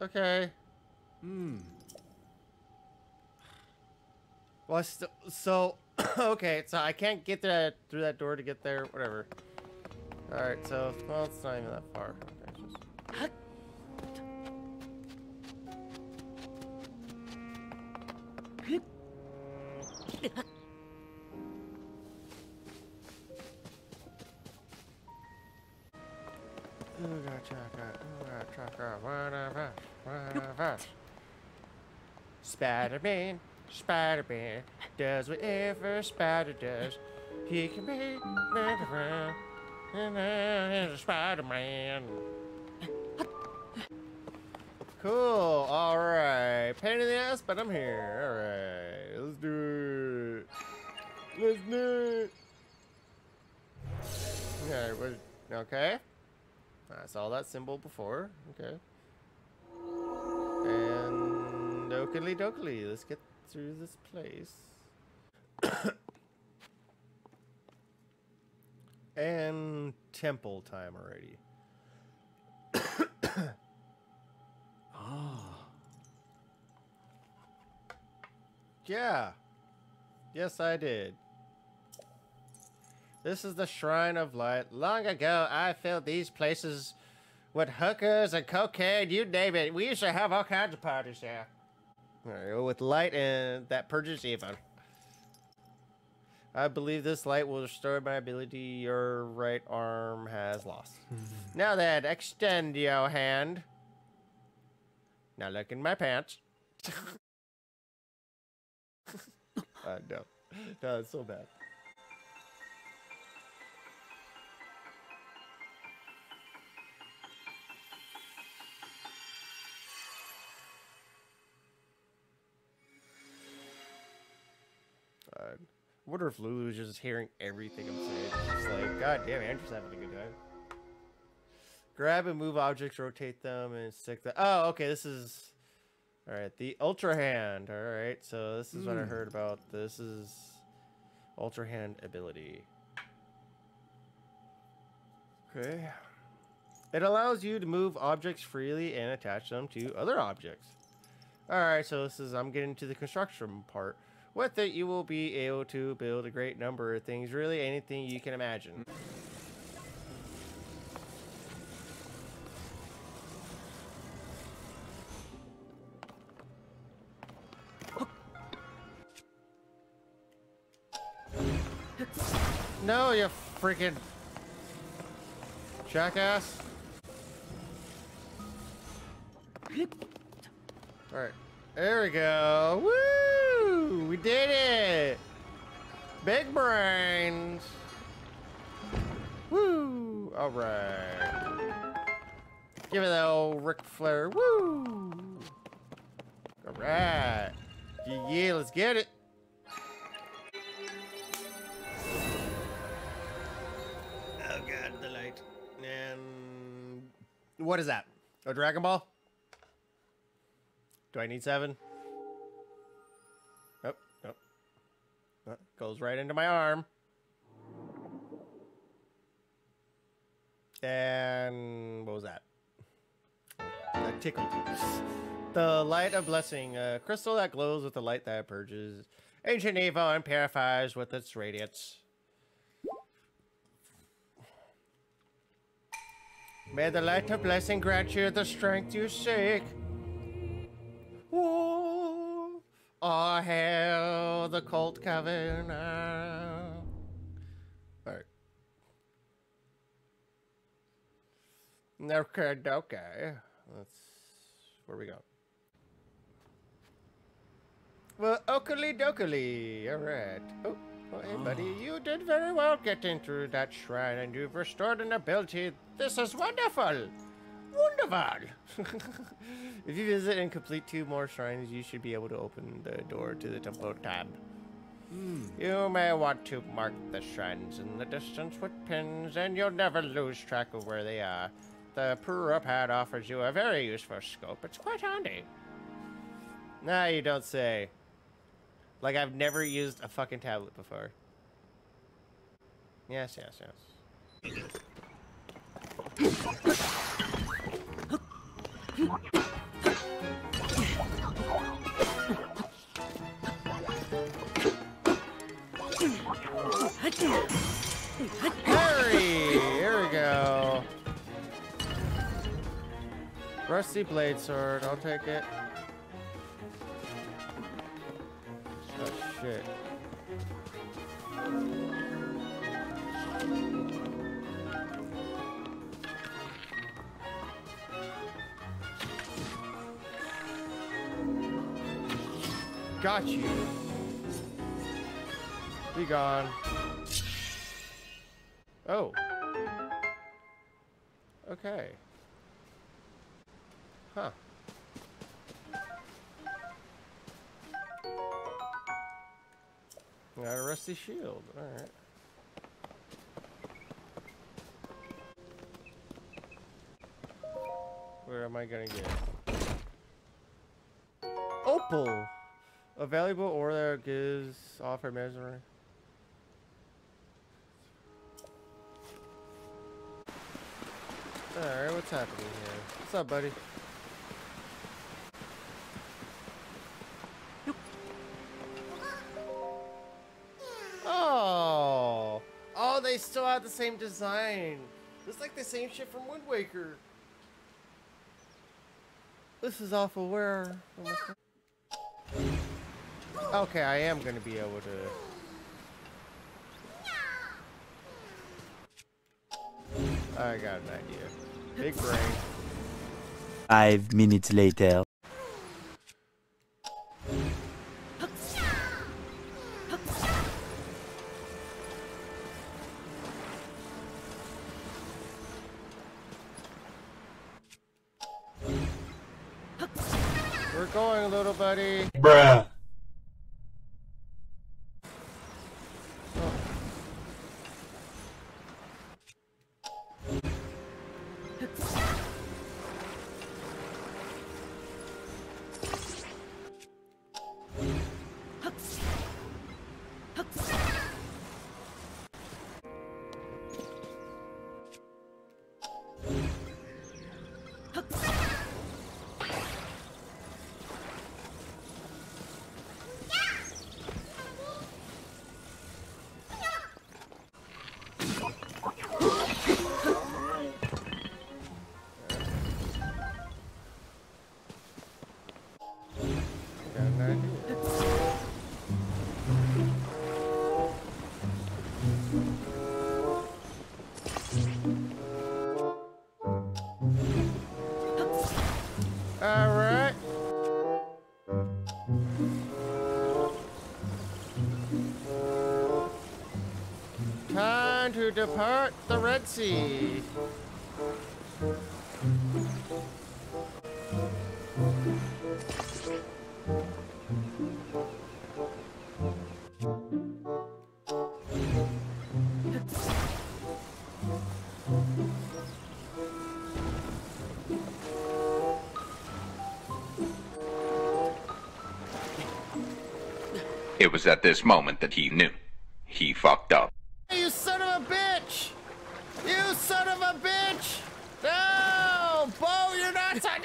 Okay. Hmm. Well, so, okay, so I can't get that through that door to get there, whatever. Alright, so, well, it's not even that far. Okay, just- ooga chaka, whatever, whatever. Spider-Man, Spider-Man, does whatever Spider does. He can be around, and Spider-Man. Cool, alright. Pain in the ass, but I'm here. Alright, let's do it. Let's do it. Okay, what, okay. I saw that symbol before. Okay. And okily dokily, let's get through this place. and temple time already. Ah. Yeah. Yes, I did. This is the Shrine of Light. Long ago, I filled these places with hookers and cocaine, you name it. We used to have all kinds of parties here. You go, With light and that purges evil. I believe this light will restore my ability your right arm has lost. now then, extend your hand. Now look in my pants. uh, no. No, it's so bad. God. I wonder if Lulu's just hearing everything I'm saying. She's like, God damn, Andrew's having a good time. Grab and move objects, rotate them, and stick them. Oh, okay, this is... Alright, the Ultra Hand. Alright, so this is what I Hmm. heard about. This is Ultra Hand ability. Okay. It allows you to move objects freely and attach them to other objects. Alright, so this is, I'm getting to the construction part. With it, you will be able to build a great number of things, really anything you can imagine. No, you freaking jackass. Alright. There we go. Woo! We did it! Big brains! Woo! Alright. Give it that old Ric Flair. Woo! Alright. Yeah, yeah, let's get it. Oh god, the light. And what is that? A Dragon Ball? Do I need seven? Uh, Goes right into my arm. And what was that? That tickled. The light of blessing, a crystal that glows with the light that purges ancient evil and purifies with its radiance. May the light of blessing grant you the strength you seek. All hail the cult covenant. Alright. Okay, okay. Let's where we go. Well, okily dokily. Alright. Oh, well, hey, buddy, ah. you did very well getting through that shrine and you've restored an ability. This is wonderful. Wonderful. if you visit and complete two more shrines, you should be able to open the door to the temple tab. Hmm. You may want to mark the shrines in the distance with pins, and you'll never lose track of where they are. The Purah Pad offers you a very useful scope. It's quite handy. Nah, you don't say. Like I've never used a fucking tablet before. Yes, yes, yes. Hurry! Here we go. Rusty blade sword, I'll take it. Oh shit. Got you. Be gone. Oh. Okay. Huh. Got a rusty shield. Alright. Where am I gonna get? Opal! A valuable ore that gives offer measuring. Alright, what's happening here? What's up, buddy? Oh! Oh, they still have the same design. It's like the same shit from Wind Waker. This is awful. Where? Okay, I am gonna be able to. I got an idea. Big brain. Five minutes later. We're going, little buddy. Bruh. To depart the Red Sea. It was at this moment that he knew. He fucked up. You son of a bitch! You son of a bitch! No! Bo, you're not son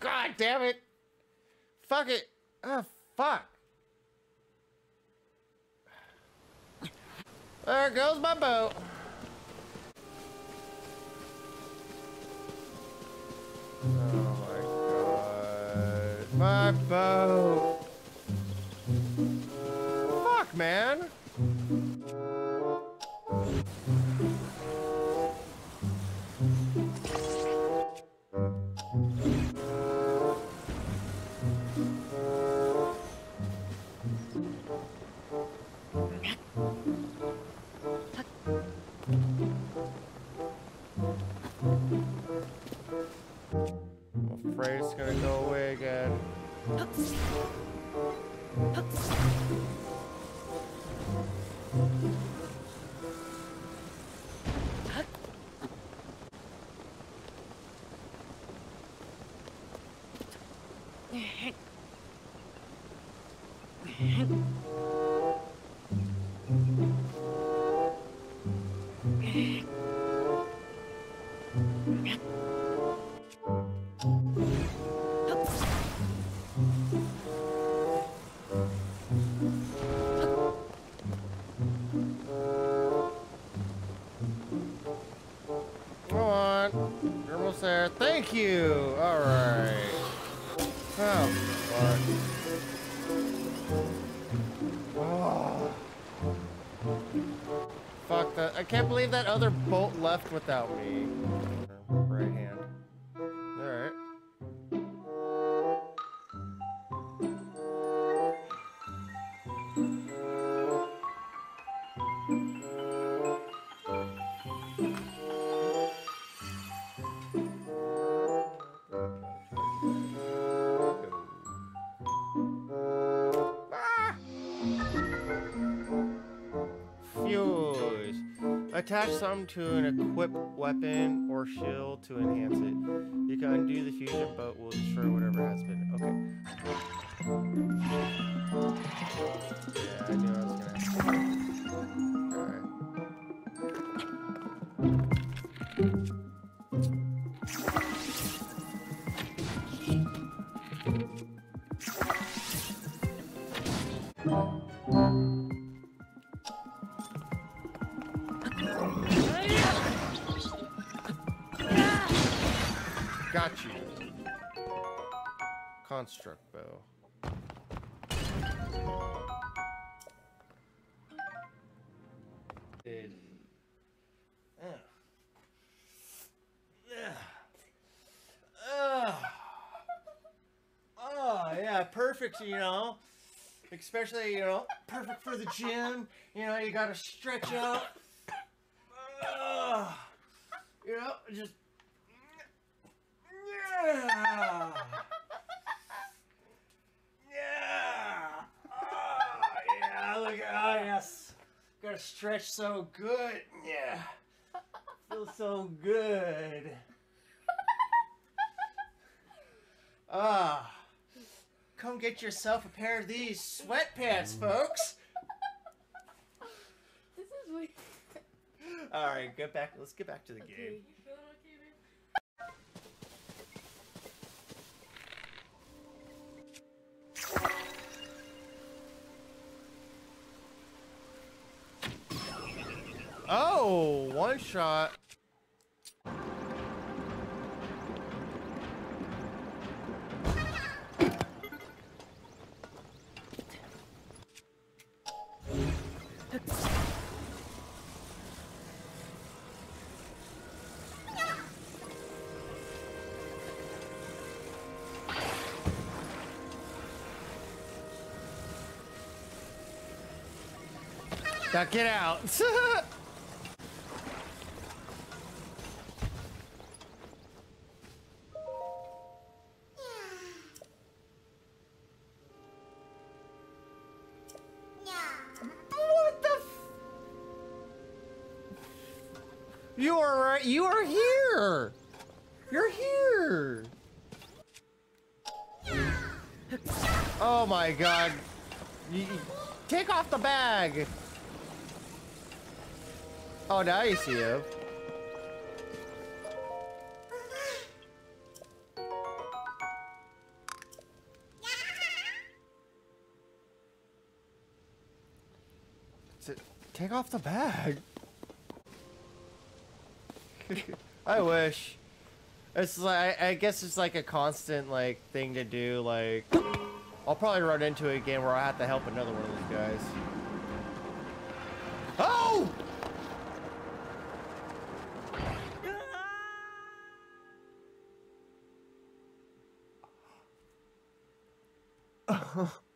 God damn it! Fuck it! Oh, fuck. There goes my boat. Oh my god. My boat. Fuck, man. Sir. Thank you. All right. Oh, fuck. Oh. Fuck that. I can't believe that other bolt left without me. Attach some to an equipped weapon or shield to enhance it. You can undo the fusion, but will destroy whatever has been. Okay. Construct bow. Dude. Oh, ah. ah, yeah, perfect, you know. Especially, you know, perfect for the gym. You know, you gotta stretch out. Ugh. Ah. You know, just. Yeah. Yeah. Oh, yeah. Look at oh yes. Gotta stretch so good. Yeah. Feels so good. Ah. Come get yourself a pair of these sweatpants, folks. This is weird. All right, get back. Let's get back to the Okay. game. Oh, one shot. Now get out. You are here. You're here. Oh my god. You- take off the bag. Oh, now you see him. Take off the bag. I wish. It's like I guess it's like a constant like thing to do. Like I'll probably run into it again where I have to help another one of these guys. Oh! Huh.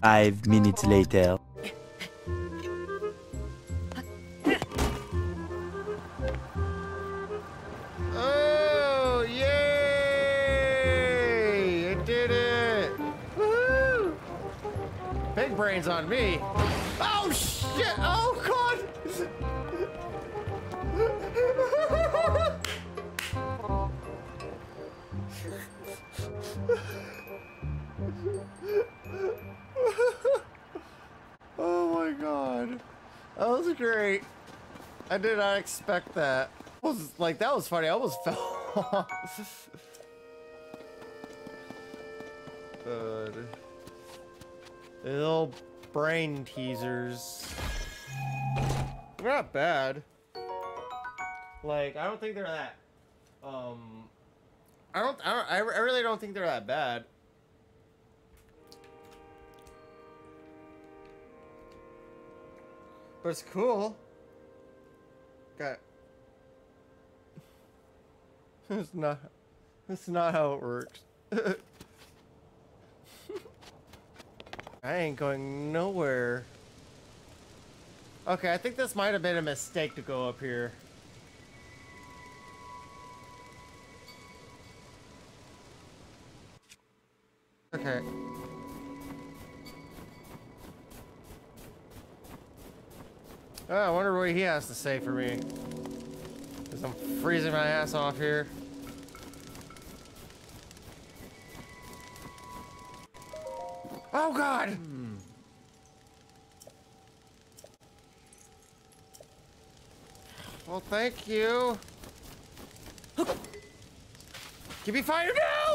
Five minutes later. I did not expect that. Was like that was funny. I almost fell. Good. Little brain teasers. They're not bad. Like I don't think they're that. Um. I don't. I don't. I really don't think they're that bad. But it's cool. Got. It's not. That's not how it works. I ain't going nowhere. Okay, I think this might have been a mistake to go up here. Oh, I wonder what he has to say for me. Because I'm freezing my ass off here. Oh, God! Well, thank you. Give me fire now!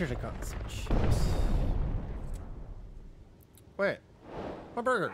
Should have gotten some chips. Wait, my burger.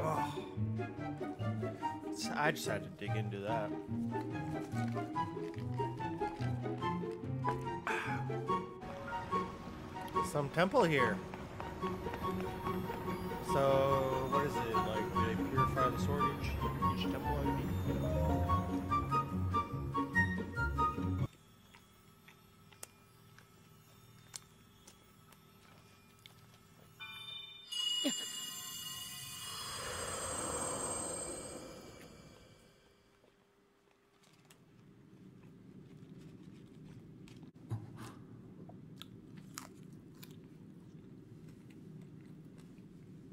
Oh. I just had to dig into that. Some temple here. So, what is it? Like, do they purify the sword each, each temple? I mean?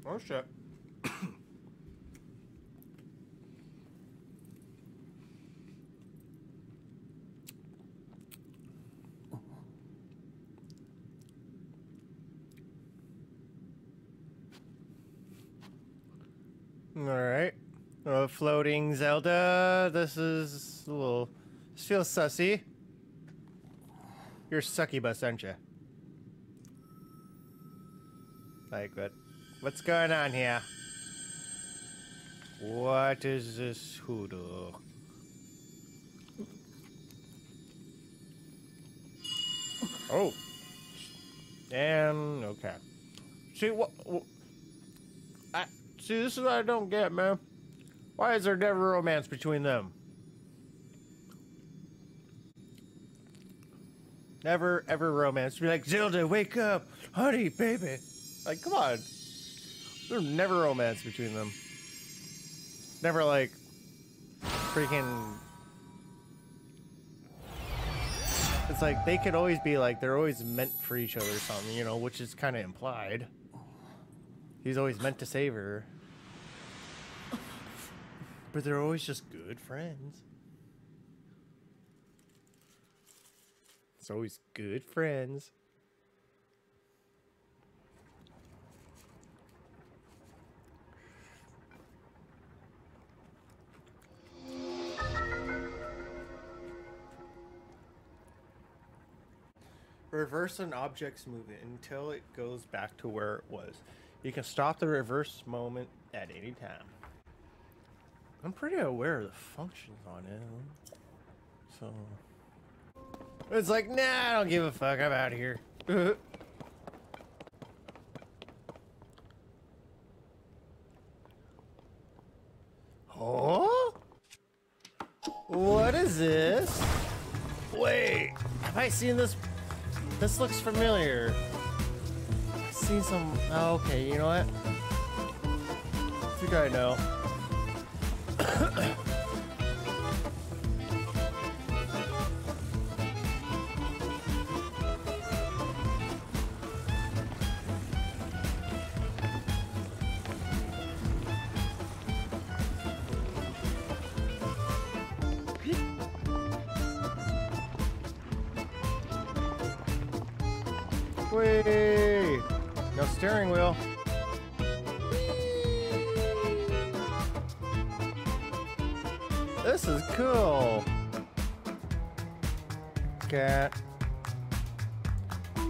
Oh shit. All right. Uh, floating Zelda. This is a little. This feels sussy. You're sucky bus, aren't you? Like what? What's going on here? What is this hoodoo? Oh. And okay. See what? wh- I see. This is what I don't get, man. Why is there never romance between them? Never ever romance. Be like Zelda, wake up, honey, baby. Like, come on. There's never romance between them. Never like freaking. It's like they could always be like they're always meant for each other or something, you know, which is kind of implied. He's always meant to save her. But they're always just good friends. It's always good friends. Reverse an object's movement until it goes back to where it was. You can stop the reverse moment at any time. I'm pretty aware of the functions on it. So. It's like, nah, I don't give a fuck. I'm out of here. oh? What is this? Wait, have I seen this? This looks familiar. I've seen some. Oh, okay, you know what? I think I know.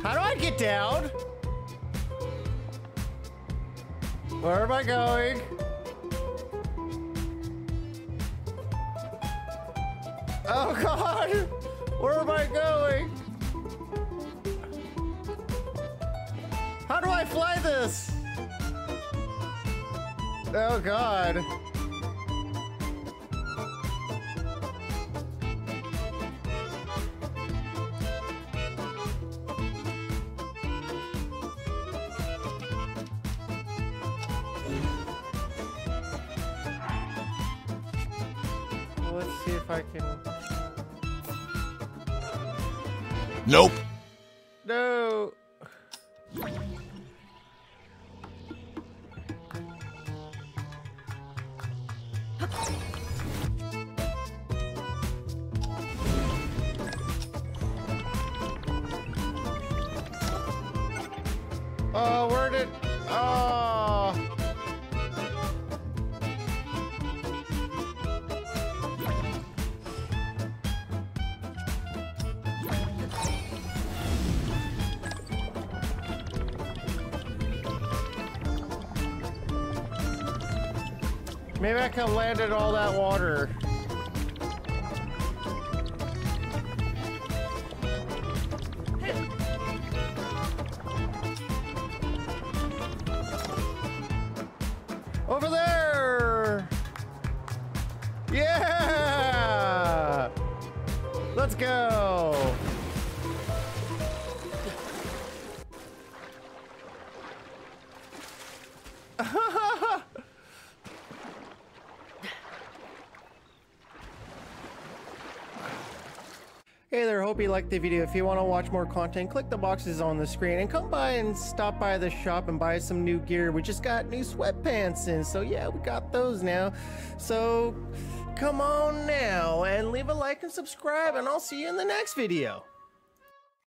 How do I get down? Where am I going? Oh god! Where am I going? How do I fly this? Oh god. Maybe I can land in all that water. Over there! Yeah! Let's go! Hope you liked the video. If you want to watch more content, click the boxes on the screen and come by and stop by the shop and buy some new gear. We just got new sweatpants in, so yeah, we got those now. So come on now and leave a like and subscribe, and I'll see you in the next video.